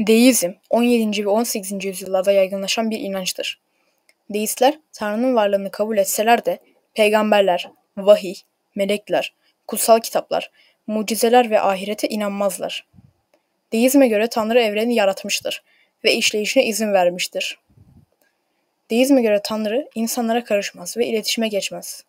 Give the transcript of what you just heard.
Deizm, 17. ve 18. yüzyıllarda yaygınlaşan bir inançtır. Deistler, Tanrı'nın varlığını kabul etseler de peygamberler, vahiy, melekler, kutsal kitaplar, mucizeler ve ahirete inanmazlar. Deizme göre Tanrı evreni yaratmıştır ve işleyişine izin vermiştir. Deizme göre Tanrı insanlara karışmaz ve iletişime geçmez.